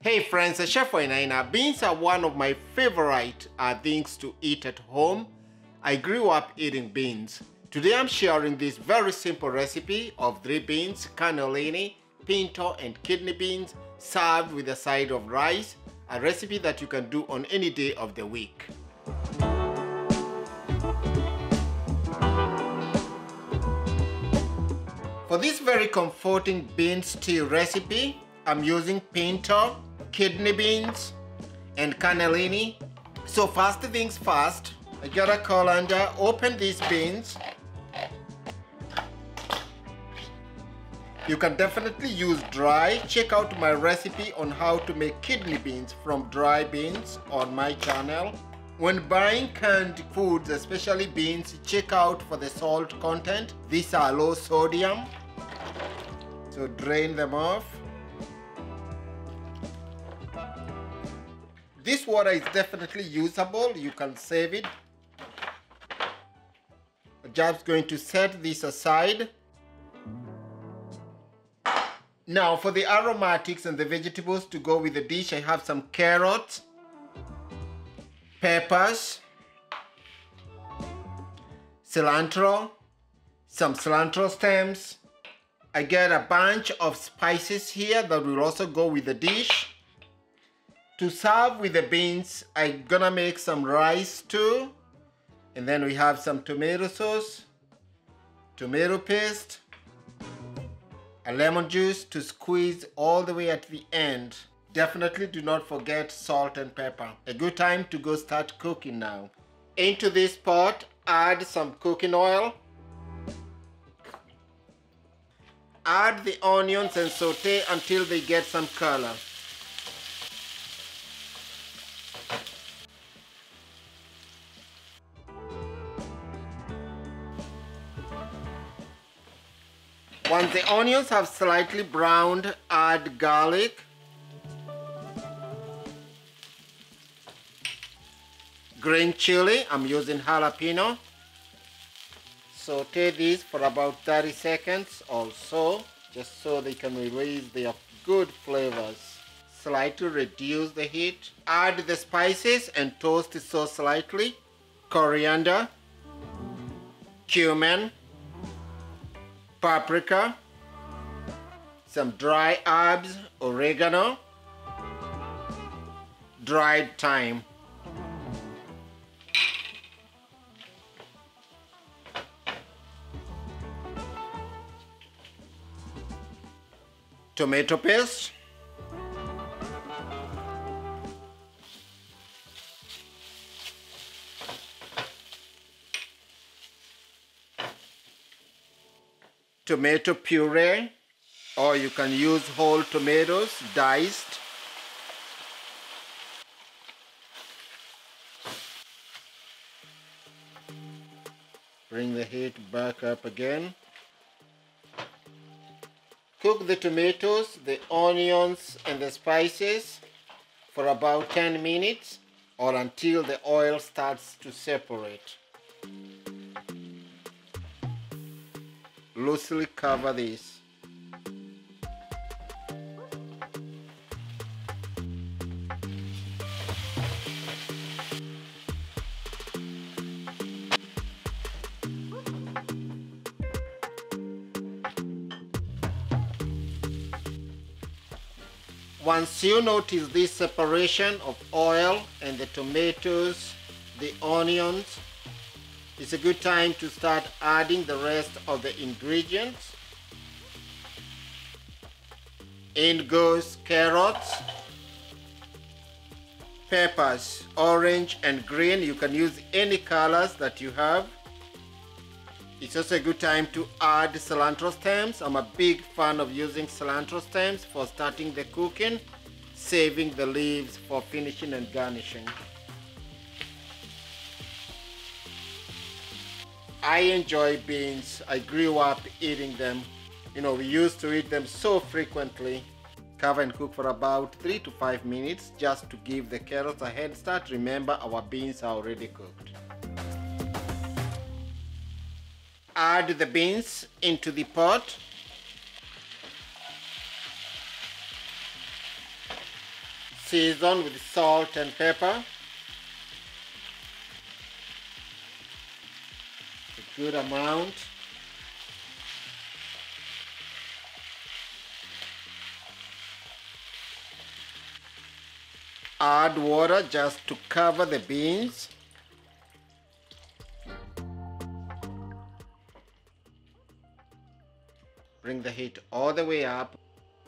Hey friends, Chef Wainaina. Beans are one of my favorite uh, things to eat at home. I grew up eating beans. Today I'm sharing this very simple recipe of three beans, cannellini, pinto and kidney beans served with a side of rice. A recipe that you can do on any day of the week. For this very comforting bean stew recipe, I'm using pinto, kidney beans, and cannellini. So first things first, I got a colander, open these beans. You can definitely use dry. Check out my recipe on how to make kidney beans from dry beans on my channel. When buying canned foods, especially beans, check out for the salt content. These are low sodium. So drain them off. This water is definitely usable. You can save it. Just going to set this aside. Now for the aromatics and the vegetables to go with the dish, I have some carrots, peppers, cilantro, some cilantro stems. I get a bunch of spices here that will also go with the dish. To serve with the beans, I'm gonna make some rice too. And then we have some tomato sauce, tomato paste, a lemon juice to squeeze all the way at the end. Definitely do not forget salt and pepper. A good time to go start cooking now. Into this pot, add some cooking oil. Add the onions and saute until they get some color. Once the onions have slightly browned, add garlic. Green chili, I'm using jalapeno. Saute these for about 30 seconds or so, just so they can release their good flavors. Slightly reduce the heat. Add the spices and toast it so slightly. Coriander, cumin, paprika, some dry herbs, oregano, dried thyme. Tomato paste. Tomato puree or you can use whole tomatoes diced. Bring the heat back up again. Cook the tomatoes the onions and the spices for about 10 minutes or until the oil starts to separate loosely cover this. Once you notice this separation of oil and the tomatoes, the onions, it's a good time to start adding the rest of the ingredients. In goes carrots, peppers, orange and green. You can use any colors that you have. It's also a good time to add cilantro stems. I'm a big fan of using cilantro stems for starting the cooking, saving the leaves for finishing and garnishing. I enjoy beans. I grew up eating them. You know, we used to eat them so frequently. Cover and cook for about 3 to 5 minutes just to give the carrots a head start. Remember, our beans are already cooked. Add the beans into the pot. Season with salt and pepper. Good amount. Add water just to cover the beans. Bring the heat all the way up.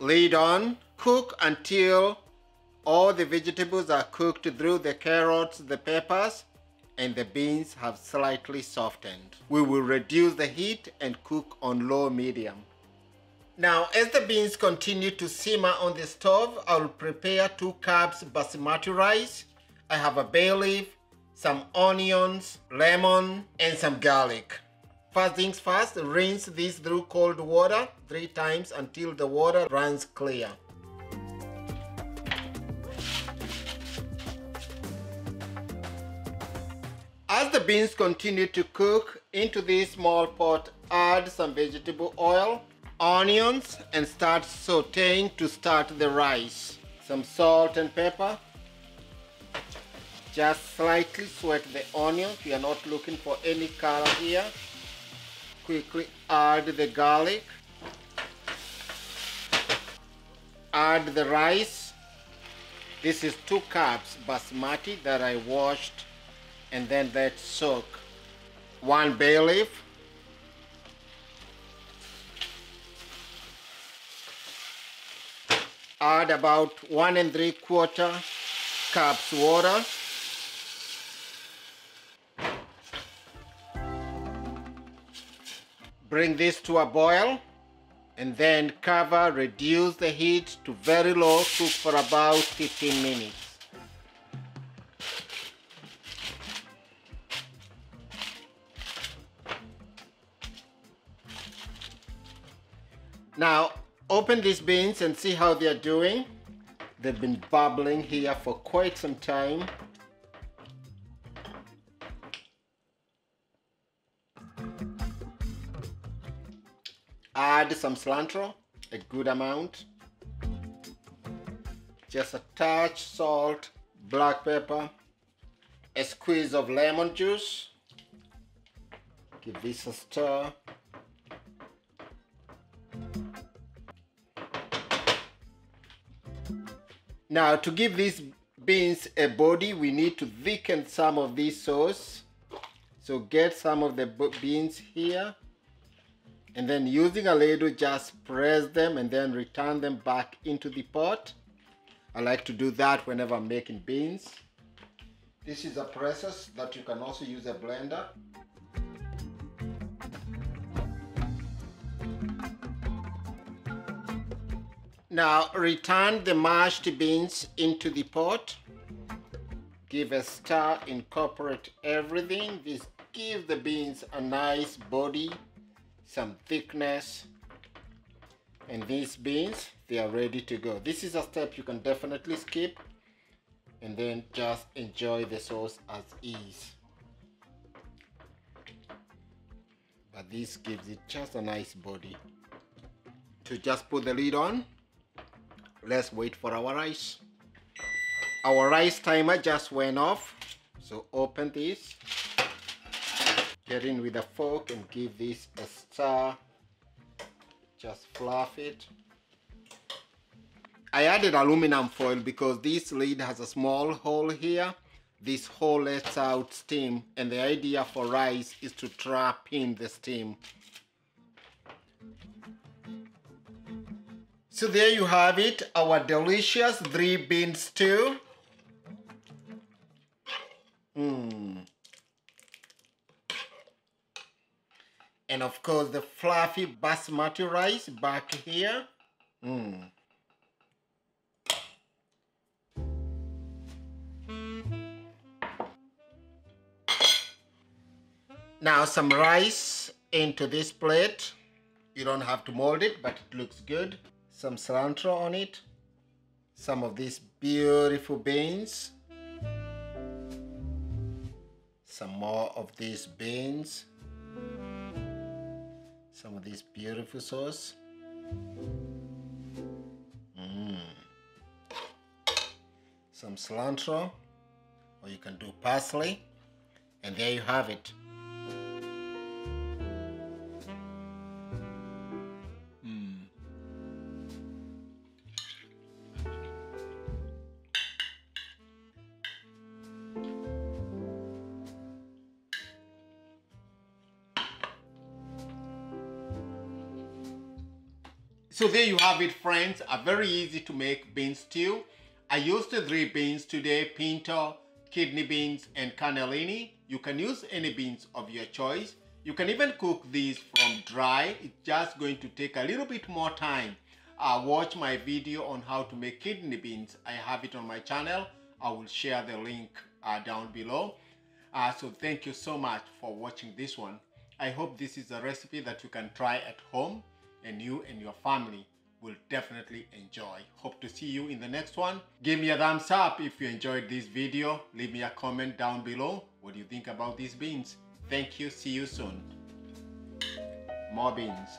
Lid on. Cook until all the vegetables are cooked through the carrots, the peppers, and the beans have slightly softened. We will reduce the heat and cook on low medium. Now, as the beans continue to simmer on the stove, I will prepare two cups basmati rice. I have a bay leaf, some onions, lemon, and some garlic. First things first, rinse this through cold water three times until the water runs clear. The beans continue to cook, into this small pot add some vegetable oil onions and start sauteing to start the rice. Some salt and pepper. Just slightly sweat the onions. We are not looking for any color here. Quickly add the garlic. Add the rice. This is two cups basmati that I washed and then let soak. One bay leaf add about one and three quarter cups water bring this to a boil and then cover reduce the heat to very low cook for about 15 minutes now open these beans and see how they're doing. They've been bubbling here for quite some time. Add some cilantro, a good amount. Just a touch salt, black pepper, a squeeze of lemon juice. Give this a stir. Now to give these beans a body, we need to thicken some of this sauce. So get some of the beans here and then using a ladle just press them and then return them back into the pot. I like to do that whenever I'm making beans. This is a process that you can also use a blender. Now return the mashed beans into the pot. Give a stir, incorporate everything. This gives the beans a nice body, some thickness. And these beans, they are ready to go. This is a step you can definitely skip and then just enjoy the sauce as is. But this gives it just a nice body. To just put the lid on let's wait for our rice. Our rice timer just went off. So open this. Get in with a fork and give this a stir. Just fluff it. I added aluminum foil because this lid has a small hole here. This hole lets out steam and the idea for rice is to trap in the steam So there you have it, our delicious three bean stew. Mm. And of course the fluffy basmati rice back here. Mm. Now some rice into this plate. You don't have to mold it, but it looks good some cilantro on it, some of these beautiful beans, some more of these beans, some of this beautiful sauce. Mm. some cilantro, or you can do parsley, and there you have it. So there you have it friends, a very easy to make bean stew. I used three beans today, pinto, kidney beans and cannellini. You can use any beans of your choice. You can even cook these from dry. It's just going to take a little bit more time. Uh, watch my video on how to make kidney beans. I have it on my channel. I will share the link uh, down below. Uh, so thank you so much for watching this one. I hope this is a recipe that you can try at home and you and your family will definitely enjoy. Hope to see you in the next one. Give me a thumbs up if you enjoyed this video. Leave me a comment down below. What do you think about these beans? Thank you. See you soon. More beans.